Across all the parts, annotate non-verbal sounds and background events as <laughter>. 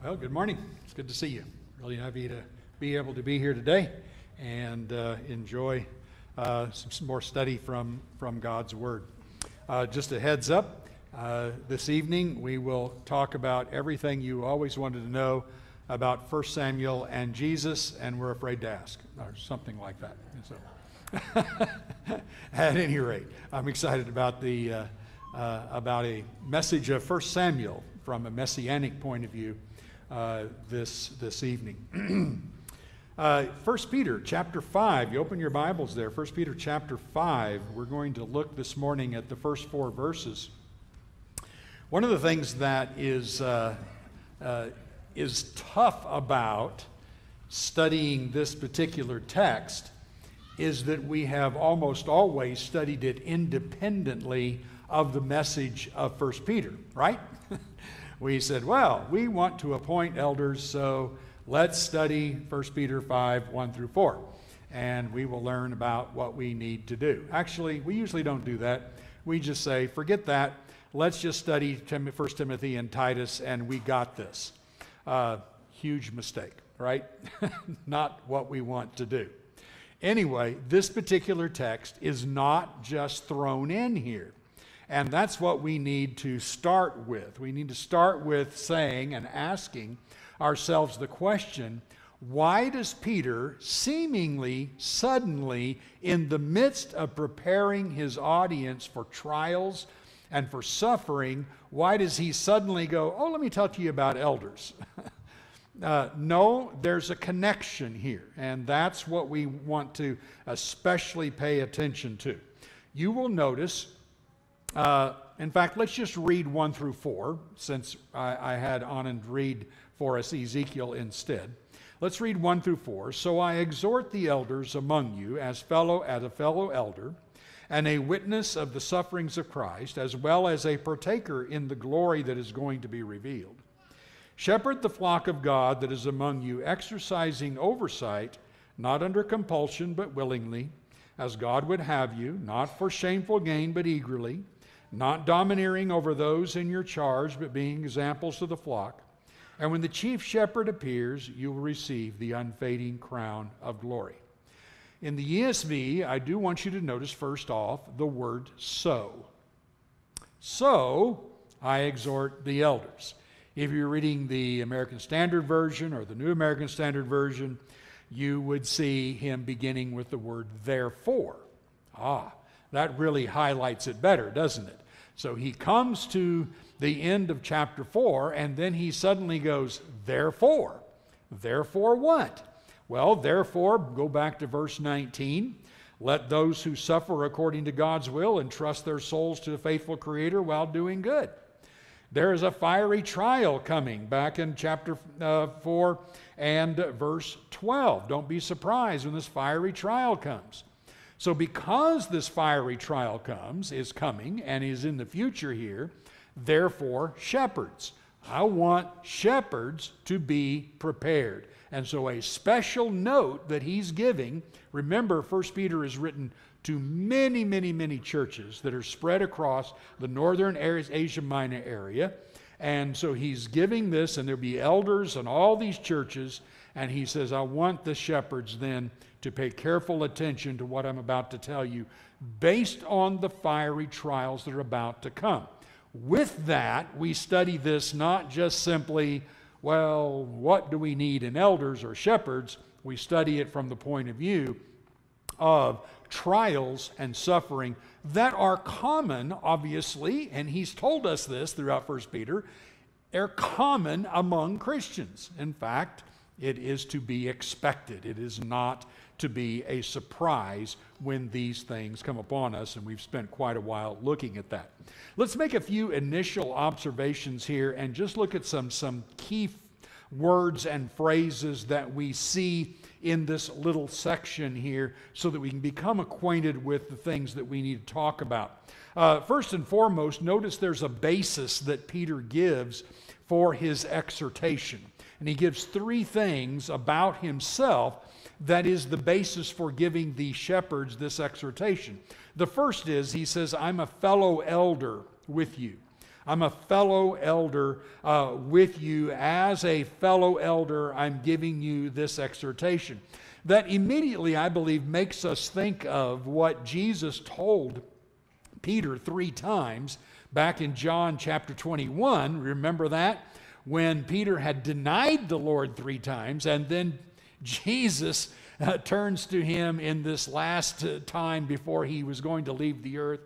Well, good morning. It's good to see you. Really happy to be able to be here today and uh, enjoy uh, some, some, more study from, from God's Word. Uh, just a heads up uh, this evening, we will talk about everything you always wanted to know about 1 Samuel and Jesus, and we're afraid to ask, or something like that. So, <laughs> at any rate, I'm excited about, the, uh, uh, about a message of 1 Samuel from a messianic point of view uh, this, this evening. <clears throat> uh, 1 Peter chapter 5, you open your Bibles there. 1 Peter chapter 5, we're going to look this morning at the first four verses. One of the things that is, uh, uh, is tough about studying this particular text is that we have almost always studied it independently of the message of 1 Peter, right? We said, well, we want to appoint elders, so let's study 1 Peter 5 1 through 4. And we will learn about what we need to do. Actually, we usually don't do that. We just say, forget that. Let's just study 1 Timothy and Titus, and we got this. Uh, huge mistake, right? <laughs> not what we want to do. Anyway, this particular text is not just thrown in here. And that's what we need to start with. We need to start with saying and asking ourselves the question why does Peter seemingly suddenly, in the midst of preparing his audience for trials and for suffering, why does he suddenly go, Oh, let me tell you about elders? <laughs> uh, no, there's a connection here, and that's what we want to especially pay attention to. You will notice uh, in fact, let's just read 1 through 4, since I, I had Anand read for us Ezekiel instead. Let's read 1 through 4. So I exhort the elders among you as fellow as a fellow elder and a witness of the sufferings of Christ as well as a partaker in the glory that is going to be revealed. Shepherd the flock of God that is among you exercising oversight not under compulsion but willingly as God would have you not for shameful gain but eagerly not domineering over those in your charge, but being examples to the flock. And when the chief shepherd appears, you will receive the unfading crown of glory. In the ESV, I do want you to notice first off the word so. So, I exhort the elders. If you're reading the American Standard Version or the New American Standard Version, you would see him beginning with the word therefore. Ah, that really highlights it better, doesn't it? So he comes to the end of chapter 4, and then he suddenly goes, Therefore. Therefore what? Well, therefore, go back to verse 19. Let those who suffer according to God's will entrust their souls to the faithful Creator while doing good. There is a fiery trial coming back in chapter uh, 4 and verse 12. Don't be surprised when this fiery trial comes. So, because this fiery trial comes, is coming, and is in the future here, therefore, shepherds. I want shepherds to be prepared. And so, a special note that he's giving remember, 1 Peter is written to many, many, many churches that are spread across the northern Asia Minor area. And so he's giving this, and there'll be elders in all these churches. And he says, I want the shepherds then to pay careful attention to what I'm about to tell you based on the fiery trials that are about to come. With that, we study this not just simply, well, what do we need in elders or shepherds? We study it from the point of view of trials and suffering that are common, obviously, and he's told us this throughout 1 Peter, are common among Christians. In fact, it is to be expected. It is not to be a surprise when these things come upon us, and we've spent quite a while looking at that. Let's make a few initial observations here and just look at some, some key words and phrases that we see in this little section here so that we can become acquainted with the things that we need to talk about. Uh, first and foremost, notice there's a basis that Peter gives for his exhortation. And he gives three things about himself that is the basis for giving the shepherds this exhortation. The first is he says, I'm a fellow elder with you. I'm a fellow elder uh, with you. As a fellow elder, I'm giving you this exhortation. That immediately, I believe, makes us think of what Jesus told Peter three times back in John chapter 21. Remember that? When Peter had denied the Lord three times, and then Jesus uh, turns to him in this last uh, time before he was going to leave the earth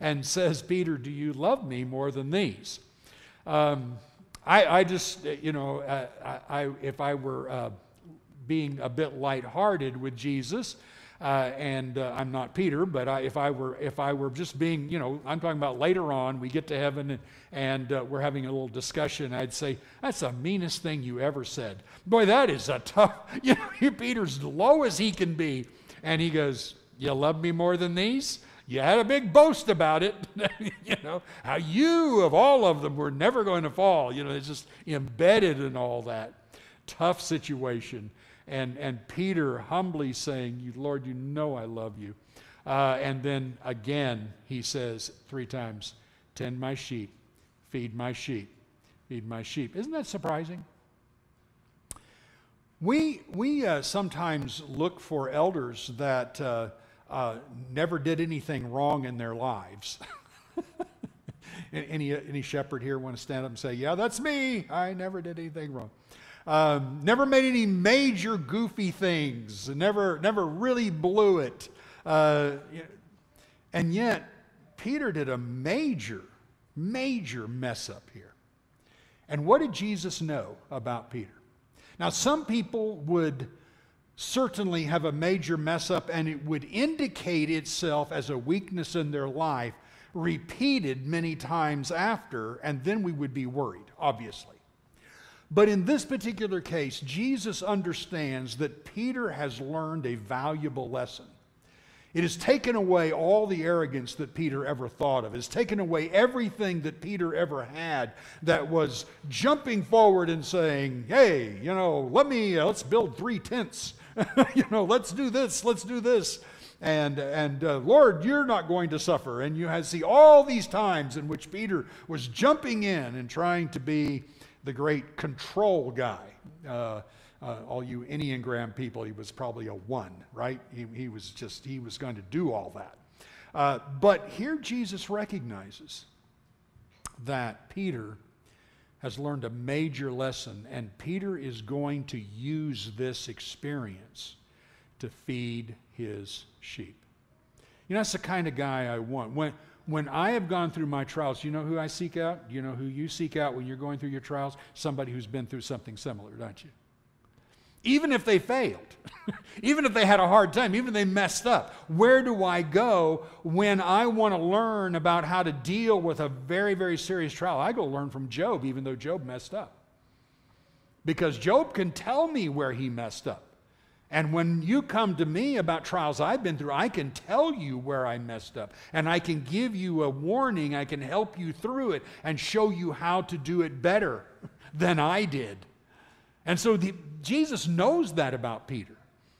and says, Peter, do you love me more than these? Um, I, I, just, uh, you know, uh, I, if I were uh, being a bit lighthearted with Jesus, uh, and uh, I'm not Peter, but I, if I were if I were just being, you know, I'm talking about later on, we get to heaven and, and uh, we're having a little discussion. I'd say that's the meanest thing you ever said. Boy, that is a tough. <laughs> You know, <laughs> Peter's low as he can be, and he goes, "You love me more than these." You had a big boast about it, <laughs> you know, how you of all of them were never going to fall. You know, it's just embedded in all that. Tough situation and, and Peter humbly saying, Lord, you know I love you. Uh, and then again, he says three times, Tend my sheep, feed my sheep, feed my sheep. Isn't that surprising? We, we uh, sometimes look for elders that uh, uh never did anything wrong in their lives. <laughs> any, any shepherd here want to stand up and say, Yeah, that's me. I never did anything wrong. Um, never made any major goofy things. Never, never really blew it. Uh, and yet, Peter did a major, major mess up here. And what did Jesus know about Peter? Now, some people would certainly have a major mess up and it would indicate itself as a weakness in their life repeated many times after, and then we would be worried, obviously. But in this particular case, Jesus understands that Peter has learned a valuable lesson. It has taken away all the arrogance that Peter ever thought of. It has taken away everything that Peter ever had that was jumping forward and saying, hey, you know, let me, uh, let's build three tents. <laughs> you know, let's do this, let's do this. And, and uh, Lord, you're not going to suffer. And you see all these times in which Peter was jumping in and trying to be the great control guy. Uh, uh, all you Enneagram people, he was probably a one, right? He, he was just, he was going to do all that. Uh, but here Jesus recognizes that Peter has learned a major lesson, and Peter is going to use this experience to feed his sheep. You know, that's the kind of guy I want. When, when I have gone through my trials, you know who I seek out? You know who you seek out when you're going through your trials? Somebody who's been through something similar, don't you? Even if they failed, <laughs> even if they had a hard time, even if they messed up, where do I go when I want to learn about how to deal with a very, very serious trial? I go learn from Job, even though Job messed up. Because Job can tell me where he messed up. And when you come to me about trials I've been through, I can tell you where I messed up. And I can give you a warning. I can help you through it and show you how to do it better <laughs> than I did. And so the, Jesus knows that about Peter.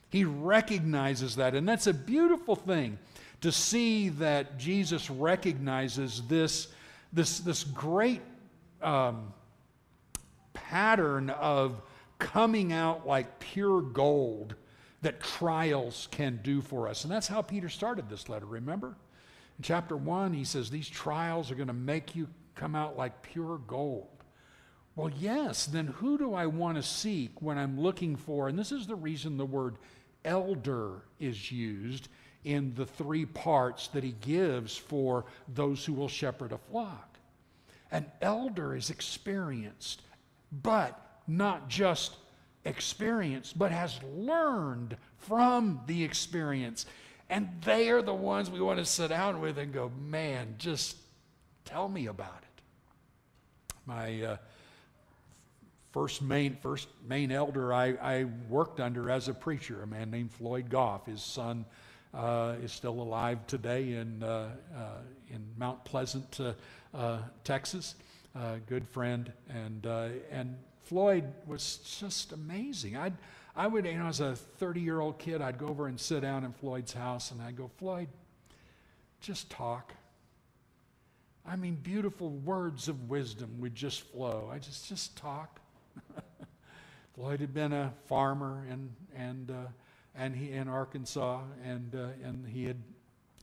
He recognizes that. And that's a beautiful thing to see that Jesus recognizes this, this, this great um, pattern of coming out like pure gold that trials can do for us. And that's how Peter started this letter, remember? In chapter 1, he says, These trials are going to make you come out like pure gold. Well, yes, then who do I want to seek when I'm looking for? And this is the reason the word elder is used in the three parts that he gives for those who will shepherd a flock. An elder is experienced, but not just experienced, but has learned from the experience. And they are the ones we want to sit down with and go, man, just tell me about it. My uh, first main first main elder I, I, worked under as a preacher, a man named Floyd Goff. His son uh, is still alive today in uh, uh in Mount Pleasant, uh, uh, Texas. good friend, and and Floyd was just amazing. I'd, I would, you know, as a 30 year old kid, I'd go over and sit down in Floyd's house and I'd go, Floyd, just talk. I mean, beautiful words of wisdom would just flow. I just, just talk. <laughs> Floyd had been a farmer and, and, uh, and he, in Arkansas, and, uh, and he had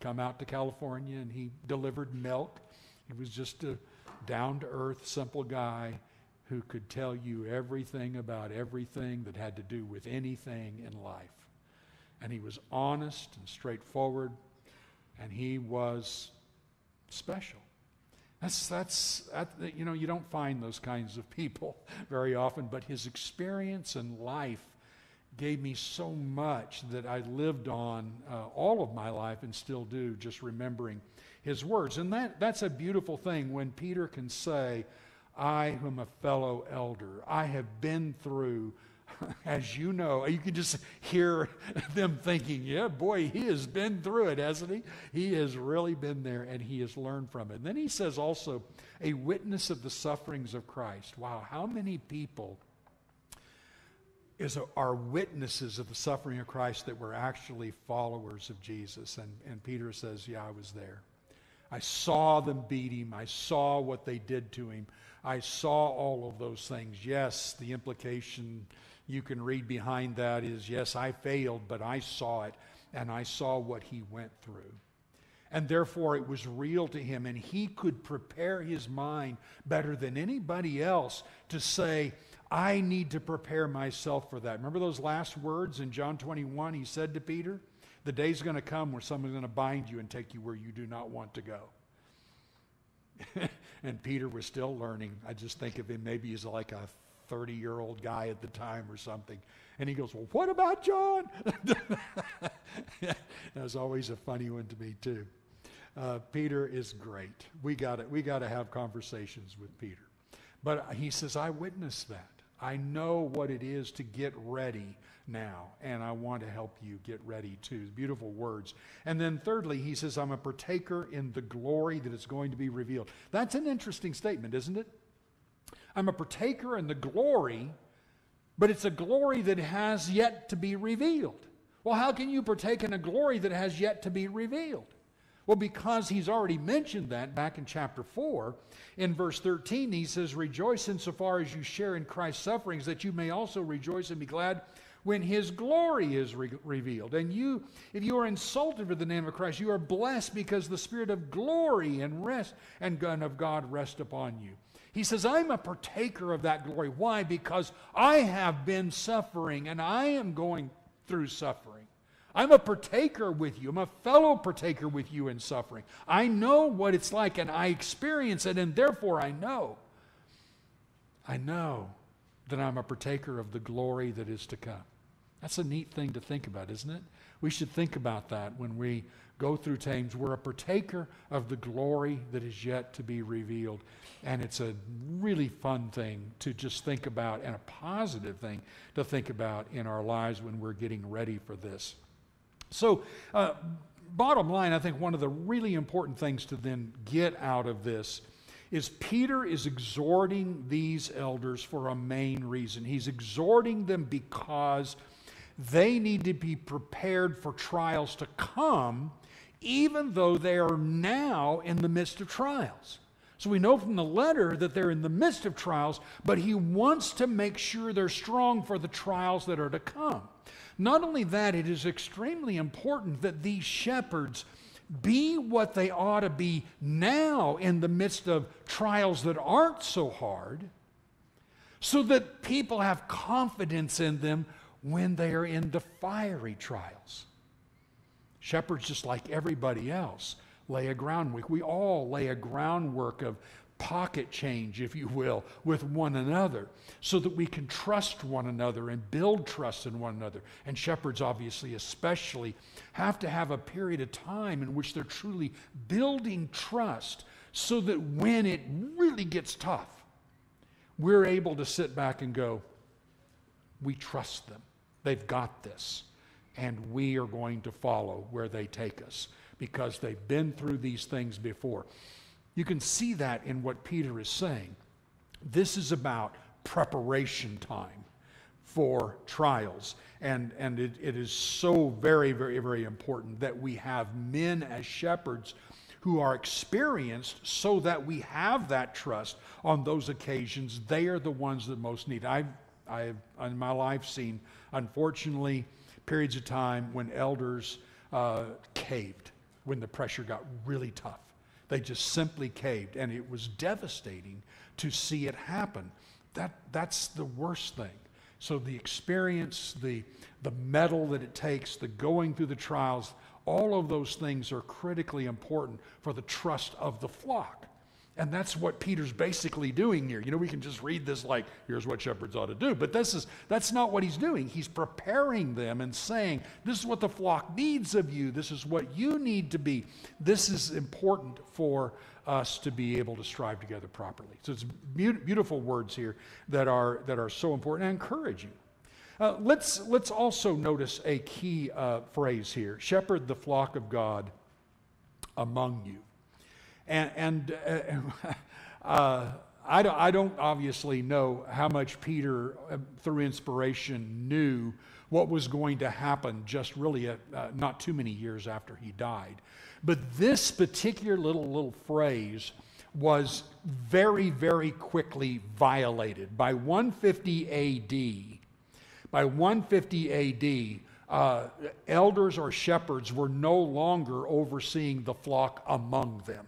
come out to California and he delivered milk. He was just a down to earth, simple guy who could tell you everything about everything that had to do with anything in life. And he was honest and straightforward, and he was special. That's, that's, that, you know, you don't find those kinds of people <laughs> very often, but his experience in life gave me so much that I lived on uh, all of my life and still do, just remembering his words. And that, that's a beautiful thing when Peter can say, I, who am a fellow elder, I have been through, <laughs> as you know, you can just hear <laughs> them thinking, yeah, boy, he has been through it, hasn't he? He has really been there and he has learned from it. And then he says also, a witness of the sufferings of Christ. Wow, how many people is are witnesses of the suffering of Christ that were actually followers of Jesus? And, and Peter says, yeah, I was there. I saw them beat him. I saw what they did to him. I saw all of those things. Yes, the implication you can read behind that is yes, I failed, but I saw it and I saw what he went through. And therefore, it was real to him, and he could prepare his mind better than anybody else to say, I need to prepare myself for that. Remember those last words in John 21? He said to Peter, The day's going to come where someone's going to bind you and take you where you do not want to go. <laughs> and Peter was still learning. I just think of him maybe he's like a 30 year old guy at the time or something. And he goes, Well, what about John? <laughs> that was always a funny one to me, too. Uh, Peter is great. We got it. we got to have conversations with Peter. But he says, I witnessed that. I know what it is to get ready now, and I want to help you get ready too. Beautiful words. And then, thirdly, he says, I'm a partaker in the glory that is going to be revealed. That's an interesting statement, isn't it? I'm a partaker in the glory, but it's a glory that has yet to be revealed. Well, how can you partake in a glory that has yet to be revealed? Well, because he's already mentioned that back in chapter 4. In verse 13, he says, Rejoice insofar as you share in Christ's sufferings, that you may also rejoice and be glad when his glory is re- revealed. And you, if you are insulted for the name of Christ, you are blessed because the spirit of glory and rest and gun of God rest upon you. He says, I'm a partaker of that glory. Why? Because I have been suffering and I am going through suffering. I'm a partaker with you. I'm a fellow partaker with you in suffering. I know what it's like and I experience it, and therefore I know. I know that I'm a partaker of the glory that is to come. That's a neat thing to think about, isn't it? We should think about that when we go through times. We're a partaker of the glory that is yet to be revealed. And it's a really fun thing to just think about and a positive thing to think about in our lives when we're getting ready for this. So, uh, bottom line, I think one of the really important things to then get out of this is Peter is exhorting these elders for a main reason. He's exhorting them because they need to be prepared for trials to come, even though they are now in the midst of trials. So we know from the letter that they're in the midst of trials, but he wants to make sure they're strong for the trials that are to come. Not only that, it is extremely important that these shepherds be what they ought to be now in the midst of trials that aren't so hard, so that people have confidence in them when they are in the fiery trials. Shepherds, just like everybody else, lay a groundwork. We all lay a groundwork of pocket change, if you will, with one another so that we can trust one another and build trust in one another. And shepherds, obviously, especially, have to have a period of time in which they're truly building trust so that when it really gets tough, we're able to sit back and go, we trust them. They've got this. And we are going to follow where they take us because they've been through these things before. You can see that in what Peter is saying. This is about preparation time for trials. And, and it, it is so very, very, very important that we have men as shepherds who are experienced so that we have that trust on those occasions. They are the ones that most need. I've, I've in my life seen, unfortunately, periods of time when elders uh, caved, when the pressure got really tough. They just simply caved, and it was devastating to see it happen. That, that's the worst thing. So the experience, the, the mettle that it takes, the going through the trials, all of those things are critically important for the trust of the flock. And that's what Peter's basically doing here. You know, we can just read this like, here's what shepherds ought to do. But this is that's not what he's doing. He's preparing them and saying, this is what the flock needs of you. This is what you need to be. This is important for us to be able to strive together properly. So it's beautiful words here that are that are so important and encouraging. Uh, let's, let's also notice a key uh, phrase here shepherd the flock of God among you. And, and uh, <laughs> uh I, don't, I don't obviously know how much Peter, uh, through inspiration, knew what was going to happen just really uh, not too many years after he died. But this particular little, little phrase was very, very quickly violated. By 150 AD, by 150 AD, uh, elders or shepherds were no longer overseeing the flock among them.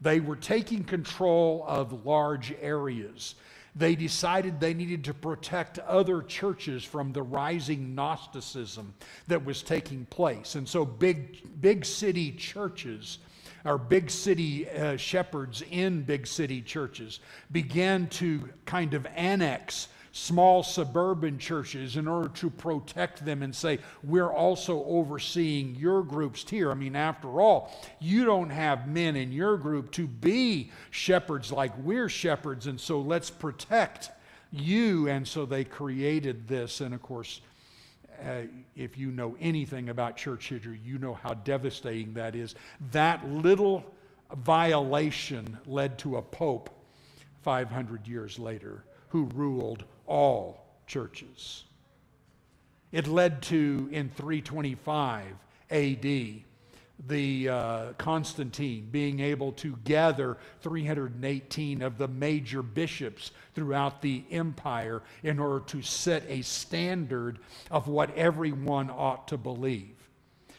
They were taking control of large areas. They decided they needed to protect other churches from the rising Gnosticism that was taking place. And so, big, big city churches or big city uh, shepherds in big city churches began to kind of annex small suburban churches in order to protect them and say, we're also overseeing your groups here. I mean, after all, you don't have men in your group to be shepherds like we're shepherds, and so let's protect you. And so they created this. And of course, uh, if you know anything about church history, you know how devastating that is. That little violation led to a pope 500 years later who ruled all churches. It led to, in 325 AD, the uh, Constantine being able to gather 318 of the major bishops throughout the empire in order to set a standard of what everyone ought to believe.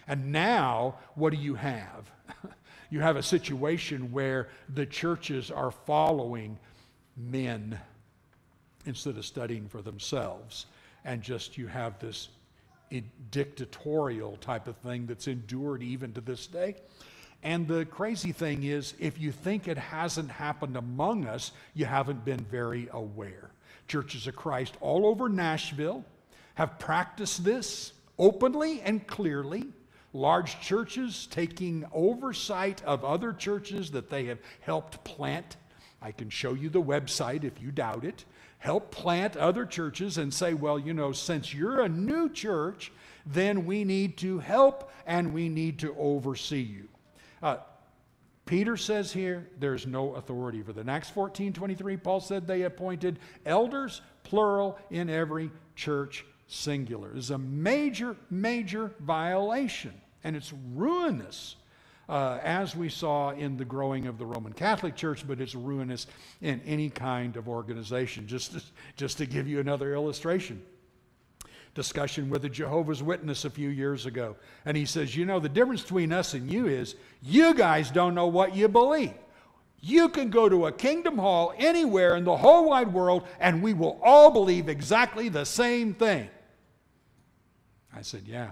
And now, what do you have? <laughs> you have a situation where the churches are following men instead of studying for themselves. And just you have this dictatorial type of thing that's endured even to this day. And the crazy thing is, if you think it hasn't happened among us, you haven't been very aware. Churches of Christ all over Nashville have practiced this openly and clearly. Large churches taking oversight of other churches that they have helped plant. I can show you the website if you doubt it help plant other churches and say, well, you know, since you're a new church, then we need to help and we need to oversee you. Uh, Peter says here there's no authority for them. Acts 14 23, Paul said they appointed elders, plural, in every church, singular. This is a major, major violation, and it's ruinous uh, as we saw in the growing of the Roman Catholic Church, but it's ruinous in any kind of organization. Just to, just to give you another illustration. Discussion with a Jehovah's Witness a few years ago. And he says, You know, the difference between us and you is you guys don't know what you believe. You can go to a kingdom hall anywhere in the whole wide world, and we will all believe exactly the same thing. I said, Yeah,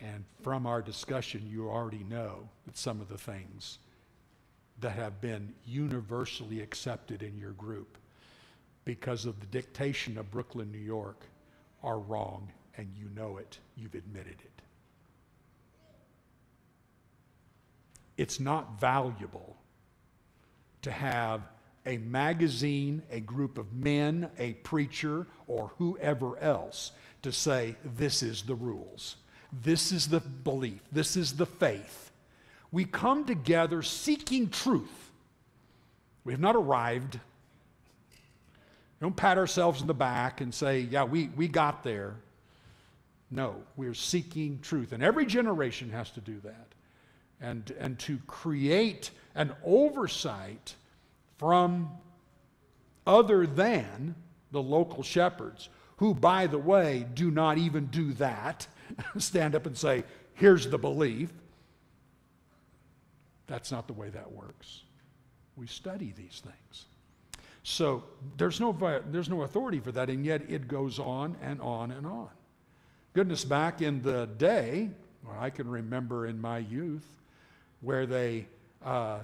and from our discussion, you already know that some of the things that have been universally accepted in your group because of the dictation of Brooklyn, New York, are wrong, and you know it. You've admitted it. It's not valuable to have a magazine, a group of men, a preacher, or whoever else to say, this is the rules. This is the belief, this is the faith. We come together seeking truth. We have not arrived. We don't pat ourselves in the back and say, yeah, we, we got there. No, we're seeking truth. And every generation has to do that. And, and to create an oversight from other than the local shepherds, who, by the way, do not even do that, <laughs> stand up and say, here's the belief. That's not the way that works. We study these things. So there's no, there's no authority for that, and yet it goes on and on and on. Goodness, back in the day, well, I can remember in my youth, where they, uh,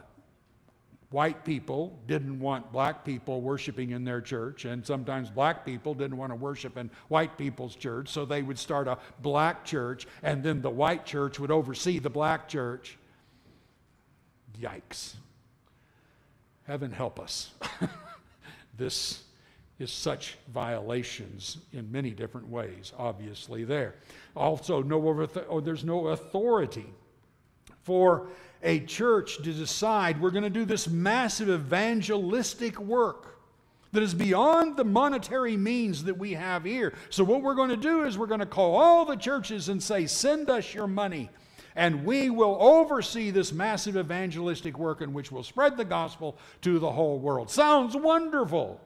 white people didn't want black people worshiping in their church, and sometimes black people didn't want to worship in white people's church, so they would start a black church, and then the white church would oversee the black church. Yikes. Heaven help us. <laughs> this is such violations in many different ways, obviously, there. Also, no oh, there's no authority for a church to decide we're going to do this massive evangelistic work that is beyond the monetary means that we have here. So, what we're going to do is we're going to call all the churches and say, Send us your money and we will oversee this massive evangelistic work in which we'll spread the gospel to the whole world. Sounds wonderful.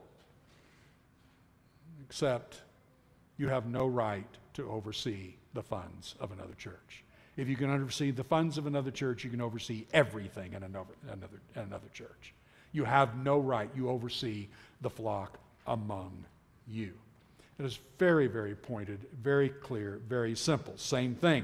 Except you have no right to oversee the funds of another church. If you can oversee the funds of another church, you can oversee everything in another, another, another church. You have no right. You oversee the flock among you. It is very, very pointed, very clear, very simple. Same thing.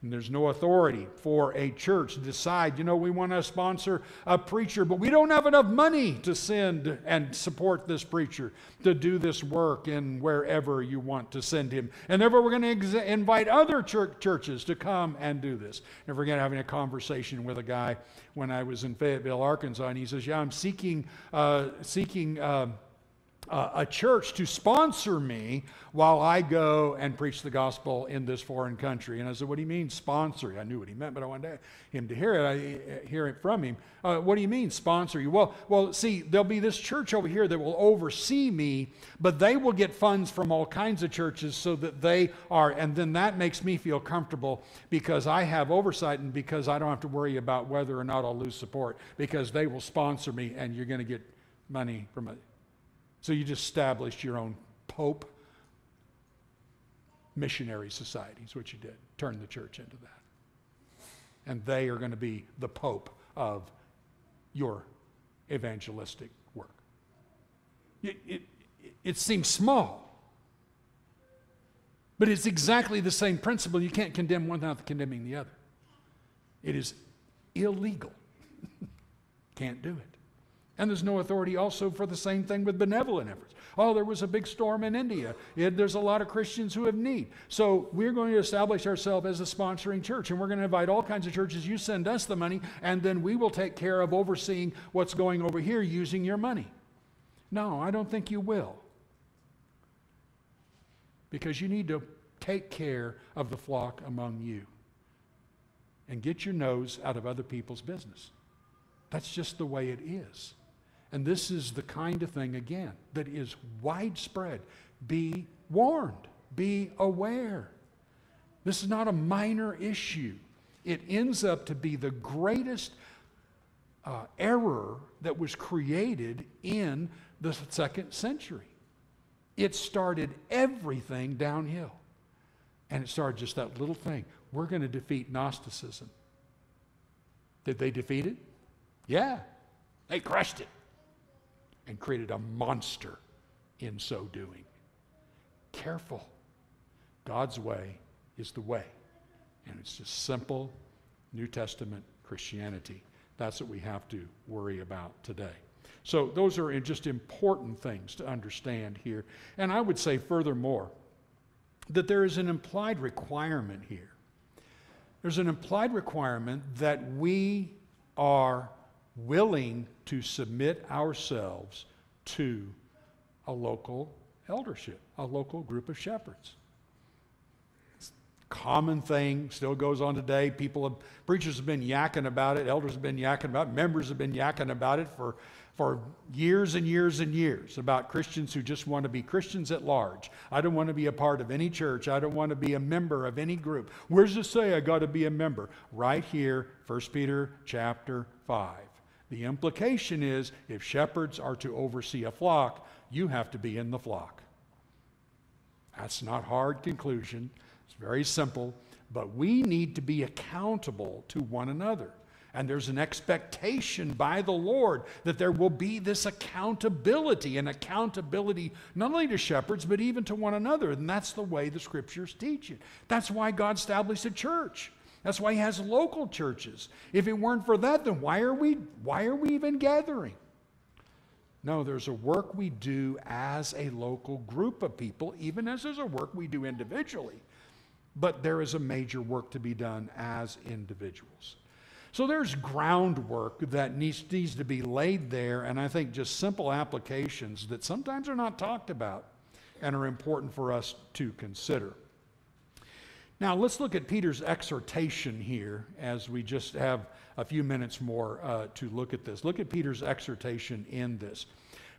And there's no authority for a church to decide, you know, we want to sponsor a preacher, but we don't have enough money to send and support this preacher to do this work in wherever you want to send him. And therefore, we're going to ex- invite other church- churches to come and do this. Never forget having a conversation with a guy when I was in Fayetteville, Arkansas, and he says, Yeah, I'm seeking, uh, seeking, uh, a church to sponsor me while I go and preach the gospel in this foreign country. And I said, What do you mean, sponsor? I knew what he meant, but I wanted him to hear it. I hear it from him. Uh, what do you mean, sponsor you? Well, well, see, there'll be this church over here that will oversee me, but they will get funds from all kinds of churches so that they are, and then that makes me feel comfortable because I have oversight and because I don't have to worry about whether or not I'll lose support because they will sponsor me and you're going to get money from it so you just established your own Pope missionary society, is what you did. Turn the church into that. And they are going to be the Pope of your evangelistic work. It, it, it seems small, but it's exactly the same principle. You can't condemn one without condemning the other. It is illegal. <laughs> can't do it. And there's no authority also for the same thing with benevolent efforts. Oh, there was a big storm in India. It, there's a lot of Christians who have need. So we're going to establish ourselves as a sponsoring church, and we're going to invite all kinds of churches. You send us the money, and then we will take care of overseeing what's going over here using your money. No, I don't think you will. Because you need to take care of the flock among you and get your nose out of other people's business. That's just the way it is. And this is the kind of thing, again, that is widespread. Be warned, be aware. This is not a minor issue. It ends up to be the greatest uh, error that was created in the second century. It started everything downhill. And it started just that little thing. We're going to defeat Gnosticism. Did they defeat it? Yeah, they crushed it and created a monster in so doing. Careful. God's way is the way. And it's just simple New Testament Christianity. That's what we have to worry about today. So, those are just important things to understand here. And I would say, furthermore, that there is an implied requirement here. There's an implied requirement that we are willing to submit ourselves to a local eldership, a local group of shepherds. common thing, still goes on today. People have, preachers have been yakking about it, elders have been yakking about it, members have been yakking about it for, for years and years and years about Christians who just want to be Christians at large. I don't want to be a part of any church. I don't want to be a member of any group. Where's it say I got to be a member? Right here, 1 Peter chapter 5. The implication is if shepherds are to oversee a flock, you have to be in the flock. That's not hard conclusion. It's very simple, but we need to be accountable to one another. And there's an expectation by the Lord that there will be this accountability and accountability not only to shepherds, but even to one another. And that's the way the scriptures teach it. That's why God established a church. That's why he has local churches. If it weren't for that, then why are we why are we even gathering? No, there's a work we do as a local group of people, even as there's a work we do individually. But there is a major work to be done as individuals. So there's groundwork that needs, needs to be laid there, and I think just simple applications that sometimes are not talked about and are important for us to consider. Now, let's look at Peter's exhortation here as we just have a few minutes more uh, to look at this. Look at Peter's exhortation in this.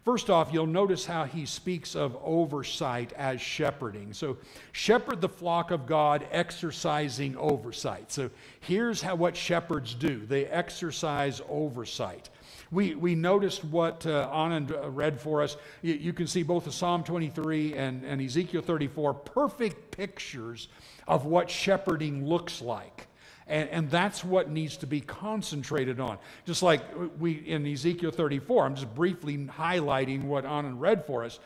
First off, you'll notice how he speaks of oversight as shepherding. So, shepherd the flock of God, exercising oversight. So, here's how what shepherds do they exercise oversight. We, we noticed what uh, Anand read for us. You, you can see both the Psalm 23 and, and Ezekiel 34, perfect pictures of what shepherding looks like. And, and, that's what needs to be concentrated on. Just like we in Ezekiel 34, I'm just briefly highlighting what Anand read for us.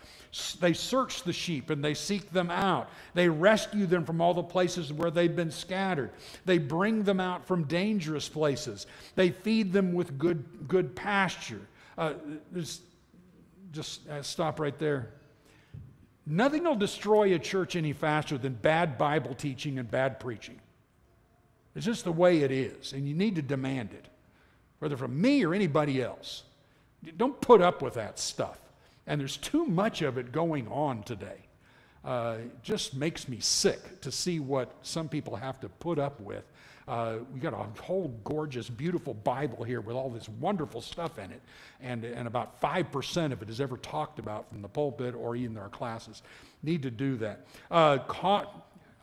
They search the sheep and they seek them out. They rescue them from all the places where they've been scattered. They bring them out from dangerous places. They feed them with good, good pasture. Uh, just uh, stop right there. Nothing will destroy a church any faster than bad Bible teaching and bad preaching. It's just the way it is, and you need to demand it, whether from me or anybody else. Don't put up with that stuff. And there's too much of it going on today. Uh, just makes me sick to see what some people have to put up with. Uh, we got a whole gorgeous, beautiful Bible here with all this wonderful stuff in it, and, and about 5% of it is ever talked about from the pulpit or even our classes. Need to do that. Uh,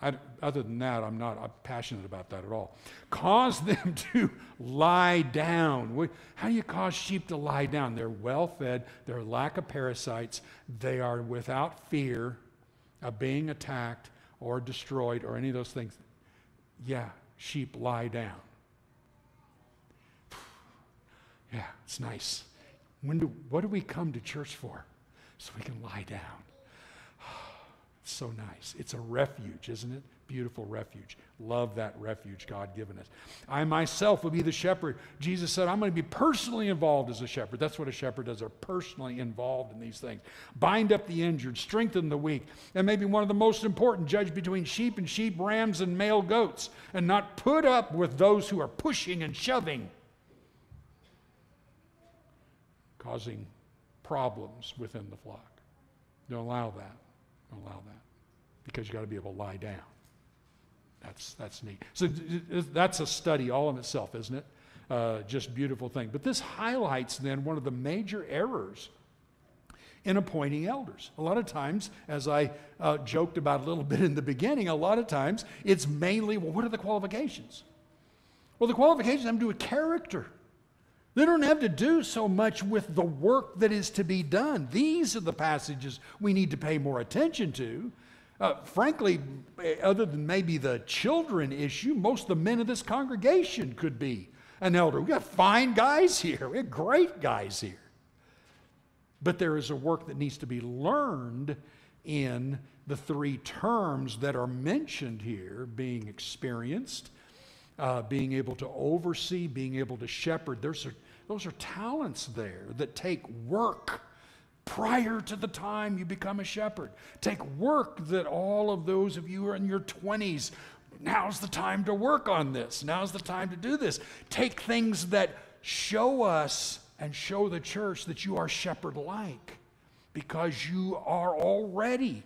I, other than that, I'm not I'm passionate about that at all. Cause <laughs> them to lie down. How do you cause sheep to lie down? They're well fed, they're lack of parasites, they are without fear of being attacked or destroyed or any of those things. Yeah, sheep lie down. <sighs> Yeah, it's nice. When do, what do we come to church for? So we can lie down. So nice. It's a refuge, isn't it? Beautiful refuge. Love that refuge God given us. I myself will be the shepherd. Jesus said, I'm going to be personally involved as a shepherd. That's what a shepherd does. They're personally involved in these things. Bind up the injured, strengthen the weak, and maybe one of the most important, judge between sheep and sheep, rams and male goats, and not put up with those who are pushing and shoving, causing problems within the flock. Don't allow that allow that because you got to be able to lie down. That's, that's neat. So that's a study all in itself, isn't it? Uh, just beautiful thing. But this highlights then one of the major errors in appointing elders. A lot of times, as I uh, joked about a little <laughs> bit in the beginning, a lot of times it's mainly, well, what are the qualifications? Well, the qualifications have to do with character. They don't have to do so much with the work that is to be done. These are the passages we need to pay more attention to. Uh, frankly, other than maybe the children issue, most of the men of this congregation could be an elder. We've got fine guys here, we have great guys here. But there is a work that needs to be learned in the three terms that are mentioned here being experienced, uh, being able to oversee, being able to shepherd. There's a, those are talents there that take work prior to the time you become a shepherd. Take work that all of those of you who are in your 20s, now's the time to work on this. Now's the time to do this. Take things that show us and show the church that you are shepherd like because you are already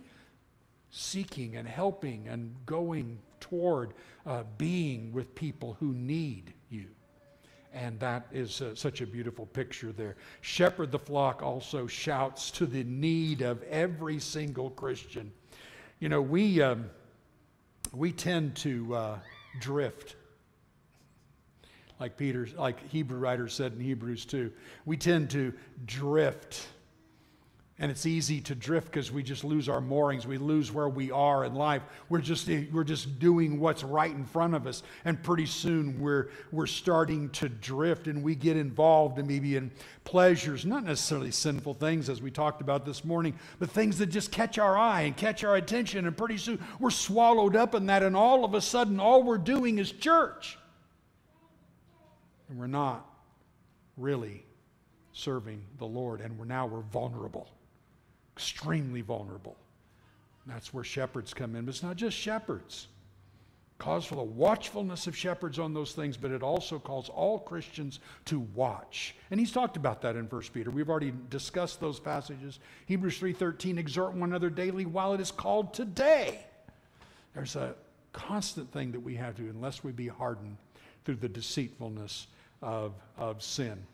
seeking and helping and going toward uh, being with people who need you. And that is uh, such a beautiful picture there. Shepherd the flock also shouts to the need of every single Christian. You know, we, um, we tend to uh, drift. Like Peter, like Hebrew writer said in Hebrews 2, we tend to drift and it's easy to drift because we just lose our moorings. We lose where we are in life. We're just, eh, we're just doing what's right in front of us. And pretty soon we're, we're starting to drift and we get involved in maybe in pleasures, not necessarily sinful things as we talked about this morning, but things that just catch our eye and catch our attention. And pretty soon we're swallowed up in that. And all of a sudden, all we're doing is church. And we're not really serving the Lord. And we're now we're vulnerable extremely vulnerable. that's where shepherds come in. But it's not just shepherds. Cause for the watchfulness of shepherds on those things, but it also calls all Christians to watch. And he's talked about that in First Peter. We've already discussed those passages. Hebrews 3:13, exhort one another daily while it is called today. There's a constant thing that we have to, unless we be hardened through the deceitfulness of, of sin.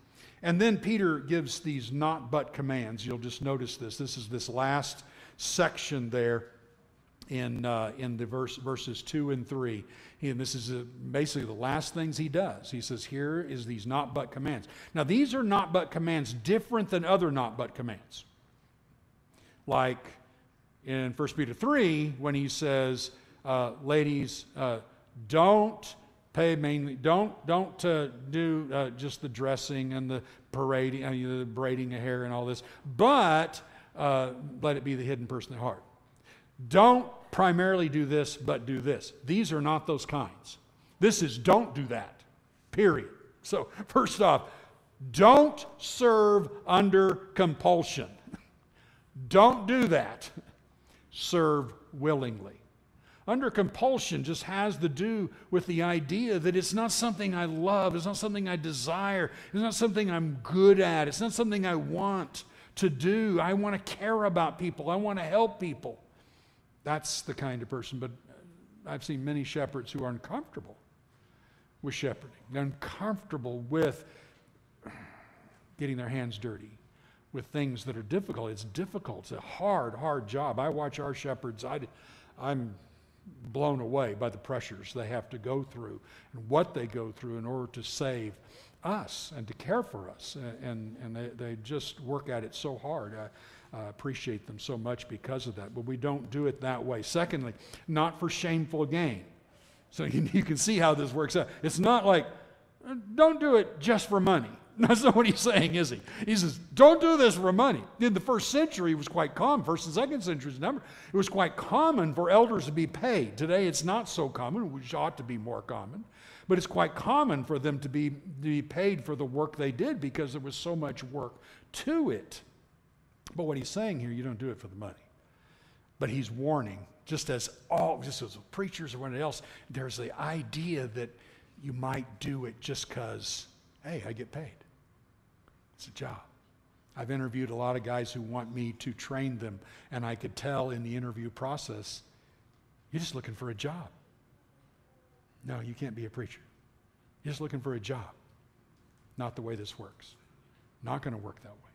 And then Peter gives these not but commands. You'll just notice this. This is this last section there in, uh, in the verse, verses 2 and 3. and this is a, basically the last things he does. He says, Here is these not but commands. Now, these are not but commands different than other not but commands. Like in 1 Peter 3, when he says, uh, Ladies, uh, don't pay mainly. Don't don't uh, do uh, just the dressing and the parading, uh, the braiding of hair and all this, but uh, let it be the hidden person at heart. Don't primarily do this, but do this. These are not those kinds. This is don't do that. Period. So <laughs> first off, don't serve under compulsion. <laughs> don't do that. Serve willingly under compulsion just has to do with the idea that it's not something I love, it's not something I desire, it's not something I'm good at, it's not something I want to do. I want to care about people, I want to help people. That's the kind of person, but I've seen many shepherds who are uncomfortable with shepherding. They're uncomfortable with getting their hands dirty, with things that are difficult. It's difficult. It's a hard, hard job. I watch our shepherds. I, I'm blown away by the pressures they have to go through and what they go through in order to save us and to care for us. And, and they, they just work at it so hard. I, I appreciate them so much because of that. But we don't do it that way. Secondly, not for shameful gain. So you, <laughs> you can see how this works out. It's not like, uh, don't do it just for money. That's not what he's saying, is he? He says, don't do this for money. In the first century, it was quite common, first and second centuries number, it was quite common for elders to be paid. Today, it's not so common, which ought to be more common. But it's quite common for them to be, to be paid for the work they did because there was so much work to it. But what he's saying here, you don't do it for the money. But he's warning, just as all, just as preachers or anyone else, there's the idea that you might do it just because, hey, I get paid. It's a job. I've interviewed a lot of guys who want me to train them, and I could tell in the interview process, you're just looking for a job. No, you can't be a preacher. You're just looking for a job. Not the way this works. Not going to work that way.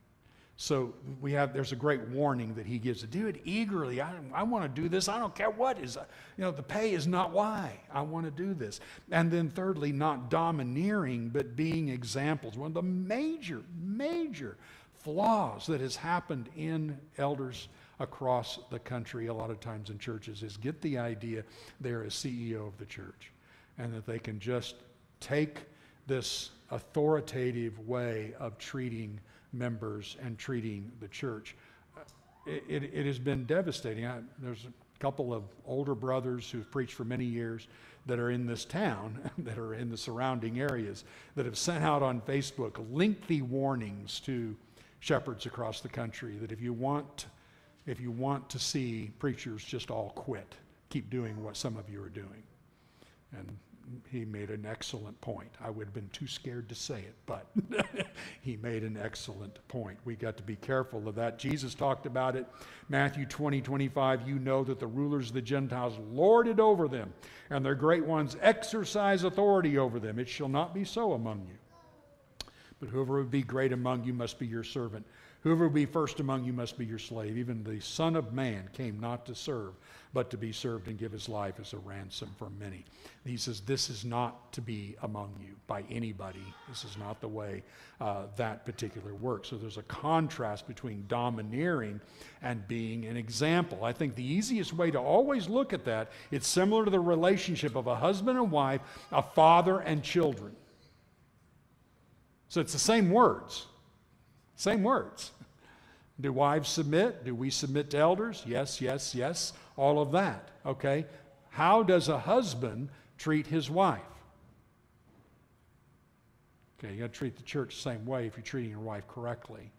So we have there's a great warning that he gives. To do it eagerly. I, I want to do this. I don't care what is. You know, the pay is not why I want to do this. And then thirdly, not domineering, but being examples. One of the major, major flaws that has happened in elders across the country, a lot of times in churches, is get the idea they're a CEO of the church, and that they can just take this authoritative way of treating members and treating the church. Uh, it, it, it has been devastating. I, there's a couple of older brothers who've preached for many years that are in this town, <laughs> that are in the surrounding areas, that have sent out on Facebook lengthy warnings to shepherds across the country that if you want, if you want to see preachers just all quit, keep doing what some of you are doing. And he made an excellent point. I would have been too scared to say it, but <laughs> he made an excellent point. We got to be careful of that. Jesus talked about it. Matthew 20, 25, you know that the rulers of the Gentiles lord it over them, and their great ones exercise authority over them. It shall not be so among you. But whoever would be great among you must be your servant. Whoever be first among you must be your slave. Even the Son of Man came not to serve, but to be served and give his life as a ransom for many. He says, This is not to be among you by anybody. This is not the way uh, that particular works. So there's a contrast between domineering and being an example. I think the easiest way to always look at that, it's similar to the relationship of a husband and wife, a father and children. So it's the same words. Same words. Do wives submit? Do we submit to elders? Yes, yes, yes. All of that. Okay? How does a husband treat his wife? Okay, you got to treat the church the same way if you're treating your wife correctly.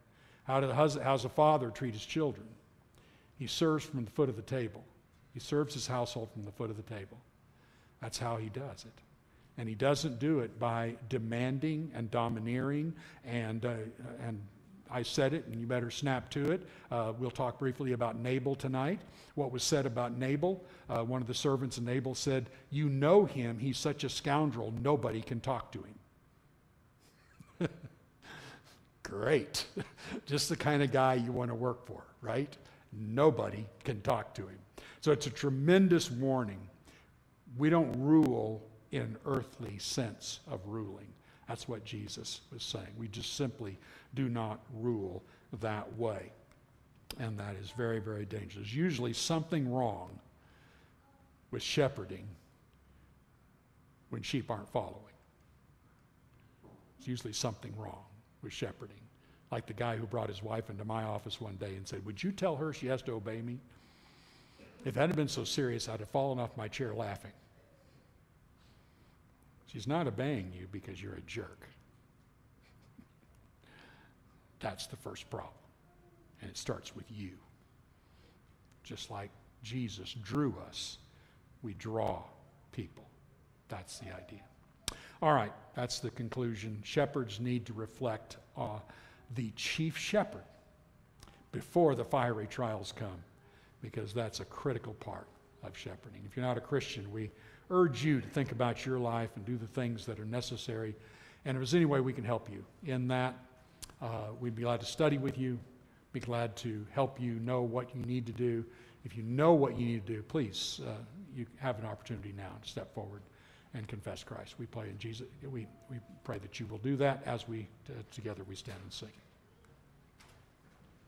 How does a, husband, a father treat his children? He serves from the foot of the table. He serves his household from the foot of the table. That's how he does it. And he doesn't do it by demanding and domineering and, uh, and I said it, and you better snap to it. Uh, we'll talk briefly about Nabal tonight. What was said about Nabal? Uh, one of the servants of Nabal said, You know him. He's such a scoundrel, nobody can talk to him. <laughs> Great. <laughs> Just the kind of guy you want to work for, right? Nobody can talk to him. So it's a tremendous warning. We don't rule in earthly sense of ruling. That's what Jesus was saying. We just simply do not rule that way. And that is very, very dangerous. Usually something wrong with shepherding when sheep aren't following. It's usually something wrong with shepherding. Like the guy who brought his wife into my office one day and said, Would you tell her she has to obey me? If that had been so serious, I'd have fallen off my chair laughing. She's not obeying you because you're a jerk. That's the first problem. And it starts with you. Just like Jesus drew us, we draw people. That's the idea. All right, that's the conclusion. Shepherds need to reflect uh, the chief shepherd before the fiery trials come, because that's a critical part of shepherding. If you're not a Christian, we urge you to think about your life and do the things that are necessary. And if there's any way we can help you in that, uh, we'd be glad to study with you, be glad to help you know what you need to do. If you know what you need to do, please, uh, you have an opportunity now to step forward and confess Christ. We pray in Jesus. We, we pray that you will do that as we uh, together we stand and sing.